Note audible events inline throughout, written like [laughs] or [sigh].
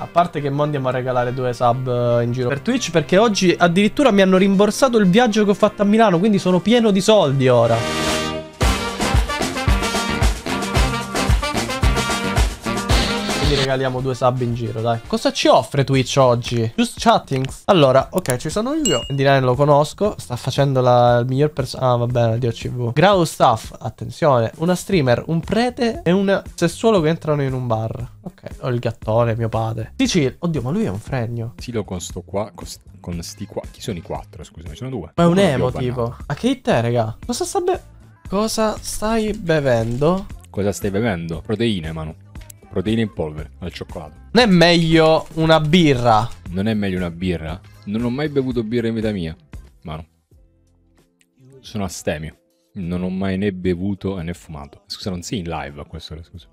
A parte che mo andiamo a regalare due sub eh, in giro per Twitch perché oggi addirittura mi hanno rimborsato il viaggio che ho fatto a Milano, quindi sono pieno di soldi ora. Quindi regaliamo due sub in giro, dai. Cosa ci offre Twitch oggi? Just chatting. Allora, ok, ci sono io. Nine lo conosco. Sta facendo la il miglior persona. Ah, va bene, Dio CV. Grau staff. Attenzione. Una streamer, un prete e un sessuolo che entrano in un bar. Ok. Ho il gattone, mio padre. Sicil. Oddio, ma lui è un fregno. Sì, lo con sto qua. Con, con sti qua. Chi sono i quattro? Scusami, sono due. Ma è un emo, tipo. A che hit è, raga? Cosa sta bevendo? Cosa stai bevendo? Cosa stai bevendo? Proteine, mano. Proteine in polvere al cioccolato. Non è meglio una birra? Non è meglio una birra? Non ho mai bevuto birra in vita mia. Mano. Sono astemio. Non ho mai né bevuto né fumato. Scusa, non sei in live a questo, scusa.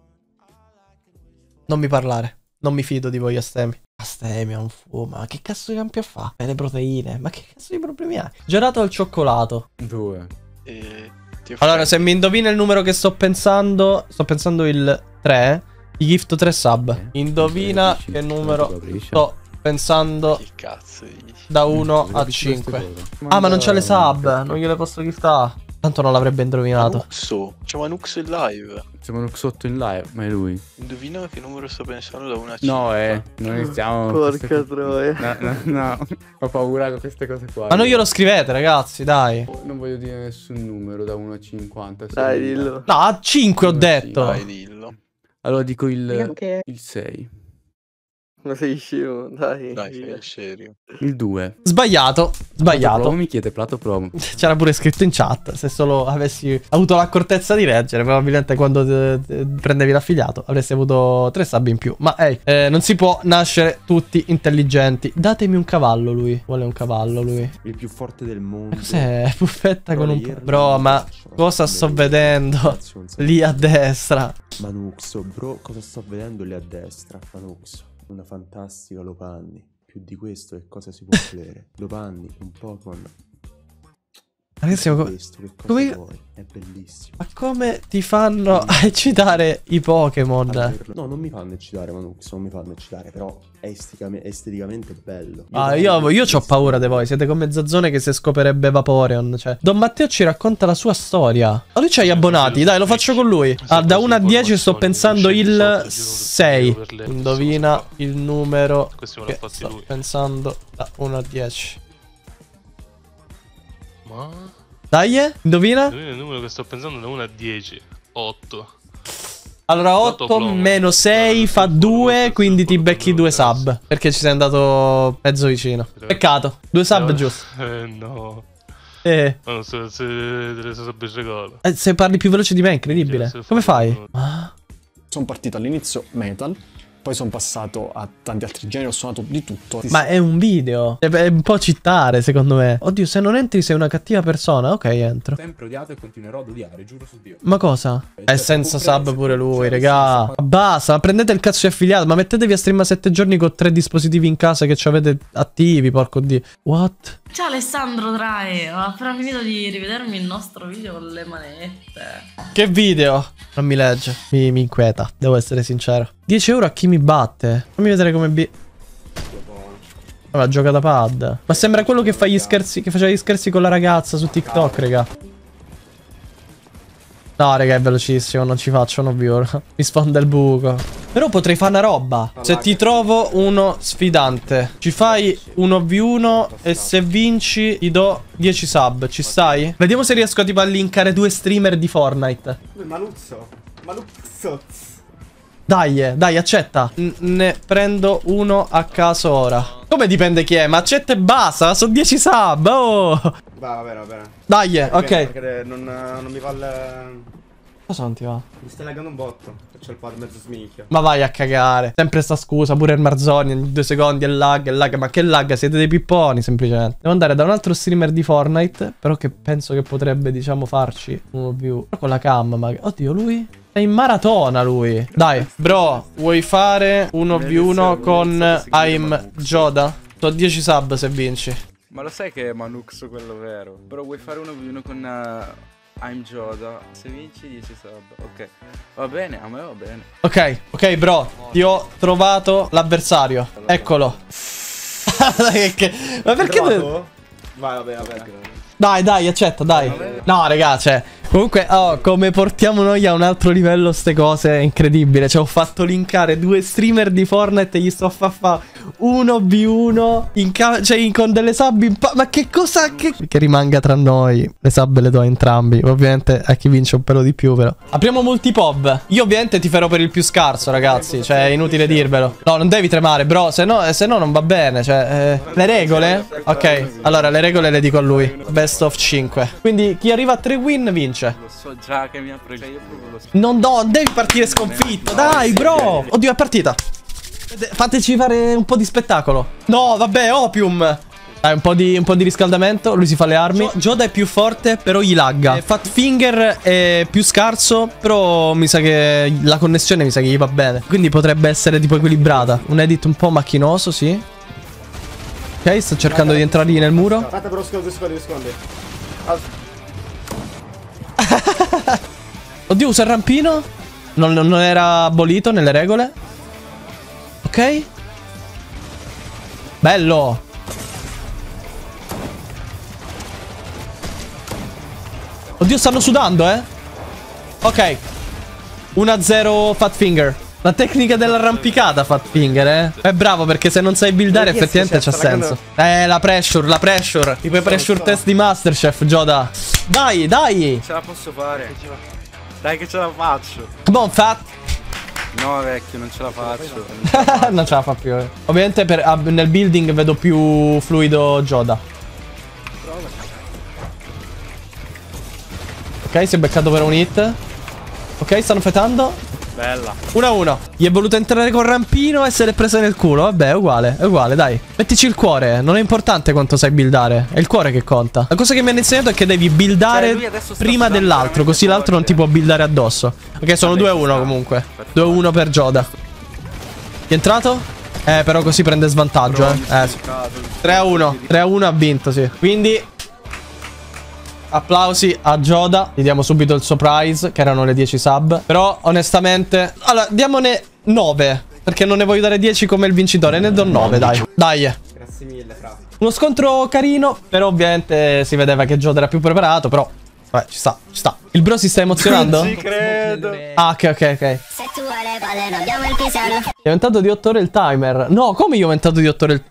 Non mi parlare. Non mi fido di voi astemi. Astemia, un fumo. Ma che cazzo di campi a fa? E le proteine. Ma che cazzo di problemi hai? Gelato al cioccolato. Due. E allora, se mi indovina il numero che sto pensando, sto pensando il 3. Gli gift 3 sub. Indovina che numero sto pensando Che cazzo da 1 a 5. Ah, ma non c'ha le sub. Non gliele posso giftare. Tanto non l'avrebbe indovinato. Manuxo. C'è Manuxo in live. C'è Manuxotto in live, ma è lui. Indovina che numero sto pensando da 1 a 5. No, eh, non iniziamo. Porca troia. No, no, no. [laughs] Ho paura con queste cose qua. Ma non glielo scrivete, ragazzi, dai. Non voglio dire nessun numero da 1 a 50. Dai, dillo. No, a 5 ho detto. Dai, dillo. Allora dico il, Neanche- il 6. Ma sei scemo, dai. Dai, fai serio. Il 2. Sbagliato. Plato Sbagliato. promo mi chiede plato promo. [laughs] C'era pure scritto in chat. Se solo avessi avuto l'accortezza di leggere, probabilmente quando te- te- prendevi l'affiliato avresti avuto tre sub in più. Ma ehi, eh, non si può nascere tutti intelligenti. Datemi un cavallo, lui. Vuole un cavallo, lui. il più forte del mondo. Ma cos'è? Buffetta con un. Bro, ma cosa sto vedendo? Lì a destra. Manuxo, bro, cosa sto vedendo lì a destra? Manuxo, una fantastica Lopanni. Più di questo che cosa si può volere? Lopanni, un Pokémon. Ragazzi, ma, questo, che cosa come- vuoi? È bellissimo. ma come ti fanno a eccitare i Pokémon? No, non mi fanno eccitare Manuxo, non mi fanno eccitare, però è esticame- esteticamente bello. Ah, io, io ho paura di voi. Siete come Zazzone che se scoperebbe Vaporeon. Cioè, Don Matteo ci racconta la sua storia. Ma lui c'ha gli abbonati. Dai, lo faccio con lui. Ah, da 1 a 10 sto pensando il 6. Indovina il numero l'ha che sto lui. pensando da 1 a 10. Ma... Dai, eh, indovina? Indovina il numero che sto pensando da 1 a 10. 8. Allora, Dato 8 plomo. meno 6 fa Dato 2, plomo, quindi ti becchi plomo, 2 dato sub. Perché ci sei andato mezzo vicino. Peccato. 2 sub Eh, giusto. [laughs] Eh no. Eh. Ma non so se te le so sapere regalo. Eh, Se parli più veloce di me è incredibile. Come fai? Ah. Sono partito all'inizio metal, poi sono passato a tanti altri generi, ho suonato di tutto. Ma è un video. È un po' citare, secondo me. Oddio, se non entri sei una cattiva persona. Ok, entro. Sempre odiato e continuerò ad odiare, giuro su Dio. Ma cosa? È senza sub pure lui, Cioè, regà. Basta, ma prendete il cazzo di affiliato. Ma mettetevi a streamare 7 giorni con tre dispositivi in casa che ci avete attivi, porco dio. What? Ciao Alessandro Drae, ho appena finito di rivedermi il nostro video con le manette. Che video? Non mi legge. Mi, mi inquieta, devo essere sincero. 10 euro a chi mi batte. Fammi vedere come bi... Allora, gioca da pad. Ma sembra quello che fa gli scherzi. Che faceva gli scherzi con la ragazza su TikTok, raga. No, raga, è velocissimo, non ci faccio uno viewer. Mi sfonda il buco. Però potrei fare una roba. Se ti trovo uno sfidante, ci fai 1v1 e se vinci ti do 10 sub. Ci stai? Vediamo se riesco tipo a linkare due streamer di Fortnite. Maluzzo. Maluzzo. Dai, eh, dai, accetta. N- ne prendo uno a caso ora. Come dipende chi è? Ma accetta e basta. Sono 10 sub. Oh. Va, va bene, va bene. Dai, eh, ok. Perché non, non mi va il... Cosa non ti va? Mi stai laggando un botto. C'ho il pad mezzo smicchio. Ma vai a cagare. Sempre sta scusa, pure il Marzoni. Ogni due secondi è lag, è lag. Ma che lag? Siete dei pipponi, semplicemente. Devo andare da un altro streamer di Fortnite. Però che penso che potrebbe, diciamo, farci uno più. Con la cam, ma. Oddio, lui. È in maratona lui. Dai, bro, vuoi fare 1v1 con I'm Joda? Do 10 sub se vinci. Ma lo sai che è Manux quello vero? Però vuoi fare uno v uno con... eh, I'm Joda. Se vinci 10 sub. Ok. Va bene, a me va bene. Ok, ok, bro. Ti ho trovato l'avversario. Eccolo. [laughs] Ma perché... Vai, vabbè, vabbè. Dai, dai, accetta, dai. No, raga, cioè. Comunque, oh, come portiamo noi a un altro livello ste cose è incredibile. Cioè, ho fatto linkare due streamer di Fortnite e gli sto a fa fa 1v1 in cioè, in- con delle sub in Ma che cosa che... che rimanga tra noi. Le sub le do a entrambi. Ovviamente a chi vince un pelo di più, però. Apriamo multipob. Io ovviamente ti farò per il più scarso, ragazzi. Cioè, è inutile dirvelo. No, non devi tremare, bro. Se no, se no non va bene. Cioè, eh, le regole? Ok, allora le regole le dico a lui. Best of 5. Quindi chi arriva a 3 win vince. Lo so già che mi apro. Cioè, io proprio lo so. Non, do, devi partire sconfitto. Dai, bro. Oddio, è partita. Fateci fare un po' di spettacolo. No, vabbè, opium. Dai, un po' di, un po' di riscaldamento. Lui si fa le armi. Joda è più forte, però gli lagga. Fatfinger è più scarso, però mi sa che la connessione mi sa che gli va bene. Quindi potrebbe essere tipo equilibrata. Un edit un po' macchinoso, sì. Ok, sto cercando di entrare lì nel muro. Aspetta, però scusa, due secondi, due secondi. Ah, [laughs] Oddio, usa il rampino. Non, non era abolito nelle regole. Ok. Bello. Oddio, stanno sudando, eh. Ok. 1-0 Fatfinger. La tecnica dell'arrampicata, Fatfinger, eh. È bravo perché se non sai buildare effettivamente c'ha chef? Raga, senso. Eh, la pressure, la pressure. Tipo i pressure test di Masterchef, Joda. Dai, dai. Ce la posso fare. Dai che ce la faccio. Come on, Fat. No, vecchio, [laughs] non ce la faccio. non ce la fa più. eh. Ovviamente per- ah, nel building vedo più fluido Joda. Ok, si è beccato per un hit. Ok, stanno fetando. Bella. 1-1. Gli è voluto entrare col rampino e se l'è presa nel culo. Vabbè, è uguale, è uguale, dai. Mettici il cuore. Non è importante quanto sai buildare. È il cuore che conta. La cosa che mi hanno insegnato è che devi buildare Cioè, prima dell'altro. Così l'altro non ti può buildare addosso. Ok, sono Vabbè, ci 2-1 sta. comunque. Perfetto. 2-1 per Joda. È entrato? Eh, però così prende svantaggio, eh. Eh, sì. 3-1. 3-1 ha vinto, sì. Quindi Applausi a Joda. Gli diamo subito il surprise, che erano le 10 sub. Però, onestamente... Allora, diamone 9. Perché non ne voglio dare 10 come il vincitore. Ne do 9, dai. Dai. Grazie mille, fra. Uno scontro carino. Però, ovviamente, si vedeva che Joda era più preparato. Però, vabbè, ci sta, ci sta. Il bro si sta emozionando? Ci credo. Ah, ok, ok, ok. È aumentato di 8 ore il timer. No, come io ho aumentato di 8 ore il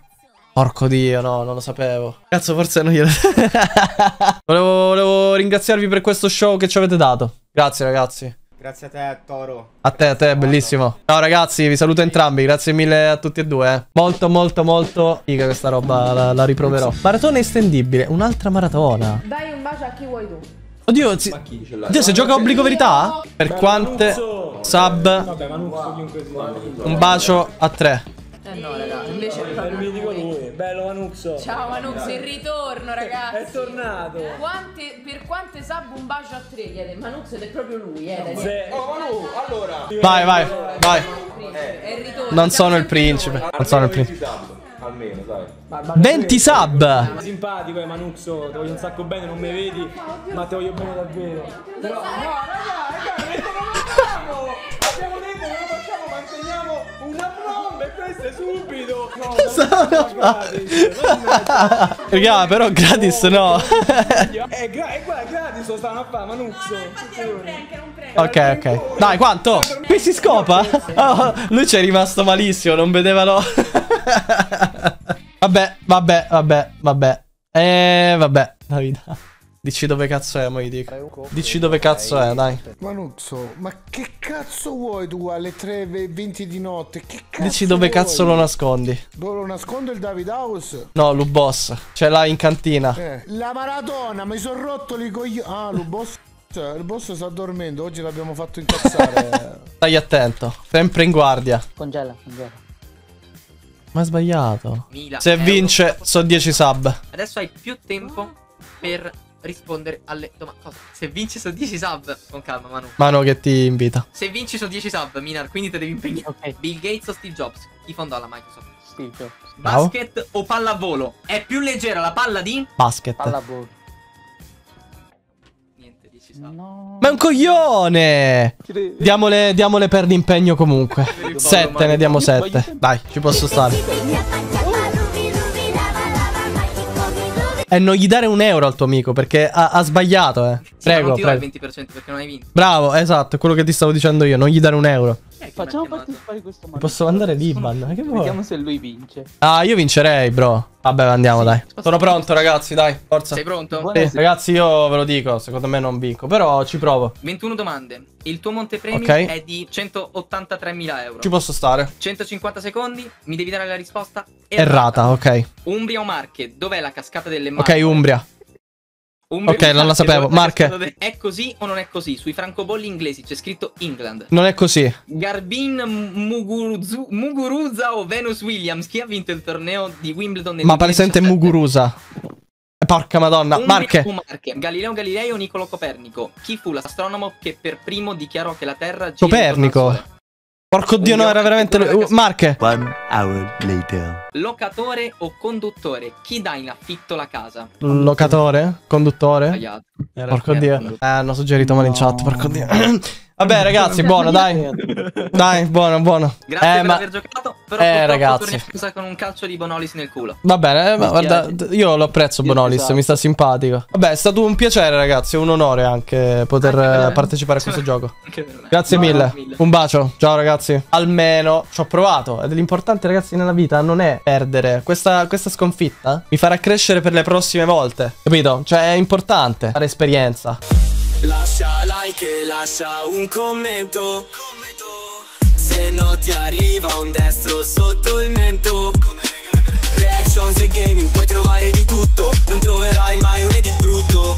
Porco dio, no, non lo sapevo. Cazzo, forse non glielo. [laughs] volevo, volevo ringraziarvi per questo show che ci avete dato. Grazie, ragazzi. Grazie a te, Toro. A te, a te, bellissimo. Ciao, ragazzi, vi saluto entrambi. Grazie mille a tutti e due. Eh. Molto, molto, molto. Figa questa roba, la, la riproverò. Maratona estendibile. Un'altra maratona. Dai un bacio a chi vuoi tu. Oddio, si... Oddio, se gioca obbligo verità? Per quante sub? Un bacio a tre. Eh no, Manuxo. Ciao Manux, il ritorno ragazzi. È tornato. Quante, per quante sub un bacio a tre chiede Manux ed è proprio lui, eh. Se- Oh Manu, allora. Vai, vai, vai. È il ritorno. Non sono il principe. Non sono il principe. Almeno, dai. 20 sub. Simpatico, eh, Manuxo. Ti voglio un sacco bene, non mi vedi, ma ti voglio bene davvero. Però, no, raga, raga, detto che non facciamo. Manteniamo una bomba e questa è subito. No, Sono [laughs] gratis. Raga, però gratis no. [laughs] Eh, gra- eh, guarda, gratis lo stanno a fare, Manuxo. Ok, ok. Dai, quanto? Qui si scopa? Oh, [laughs] lui ci è rimasto malissimo, non vedeva l'ora. vabbè, vabbè, vabbè, vabbè. Eh, vabbè. Davide. Dici dove cazzo è, mo gli dico. Dici dove cazzo è, dai. Manuxo, ma che cazzo vuoi tu alle 3.20 di notte? Che cazzo Dici dove vuoi? cazzo lo nascondi. Dove lo nascondo il David House? No, Lubos. Ce l'ha in cantina. Eh, la maratona, mi sono rotto i coglioni. Ah, il boss. Il boss sta dormendo, oggi l'abbiamo fatto incazzare. [laughs] Stai attento. Sempre in guardia. Congela, congela. Ma è sbagliato. Mila Se vince, so 10 sub. Adesso hai più tempo per rispondere alle domande. Se vinci sono 10 sub. Con calma, Manu. Mano che ti invita. Se vinci sono 10 sub, Minar, quindi te devi impegnare. Bill Gates o Steve Jobs? Chi fondò la Microsoft? Steve Jobs. Bravo. Basket o pallavolo? È più leggera la palla di? Basket. Pallavolo. Niente, 10 Ma è un coglione! Diamole, diamole per l'impegno comunque. [laughs] Sette, ne diamo sette. Dai, ci posso stare. E non gli dare un euro al tuo amico perché ha, ha sbagliato, eh. Sì, Prego, non ti do il prego. 20% perché non hai vinto. Bravo, esatto, è quello che ti stavo dicendo io. Non gli dare un euro. Facciamo partecipare questo Ti posso mandare l'Iban? Ma che vuoi? Vediamo se lui vince. Ah, io vincerei, bro. Vabbè, andiamo, dai. Sono pronto, ragazzi, dai. Forza. Sei pronto? Sì, ragazzi, io ve lo dico, secondo me non vinco, però ci provo. 21 domande. Il tuo montepremi Ok. è di 183.000 euro. Ci posso stare. 150 secondi, mi devi dare la risposta Errata, ok. Umbria o Marche? Dov'è la cascata delle Marche? Ok, Umbria. Umbria Ok, non la sapevo. De- È così o non è così? Sui francobolli inglesi c'è scritto England. Non è così. Garbin Muguruzu- Muguruza o Venus Williams? Chi ha vinto il torneo di Wimbledon Ma palesemente 2017? Muguruza. Porca madonna. Umbria Marche. o Marche? Galileo Galilei o Niccolo Copernico? Chi fu l'astronomo che per primo dichiarò che la Terra gira Copernico. Porco dio, no, era veramente. Uh, Marche. One hour later. Locatore o conduttore? Chi dà in affitto la casa? Locatore? Conduttore? Sbagliato. Porco dio. Eh, hanno suggerito male in chat, porco dio. [clears throat] Vabbè, ragazzi, [laughs] buono, dai. Dai, buono, buono. Grazie eh, per ma... aver giocato, però Eh, purtroppo ragazzi. torni a casa con un calcio di Bonolis nel culo. Va bene, eh, ma guarda, d- io lo apprezzo Io Bonolis, esatto. mi sta simpatico. Vabbè, è stato un piacere, ragazzi, è un onore anche poter eh, partecipare a questo [laughs] gioco. Grazie No, mille. mille. Un bacio. Ciao ragazzi. Almeno ci ho provato. Ed l'importante, ragazzi, nella vita non è perdere. Questa, questa sconfitta mi farà crescere per le prossime volte. Capito? Cioè, è importante fare esperienza. Lascia like e lascia un commento se no ti arriva un destro sotto il mento. Reactions e gaming puoi trovare di tutto. Non troverai mai un edit brutto.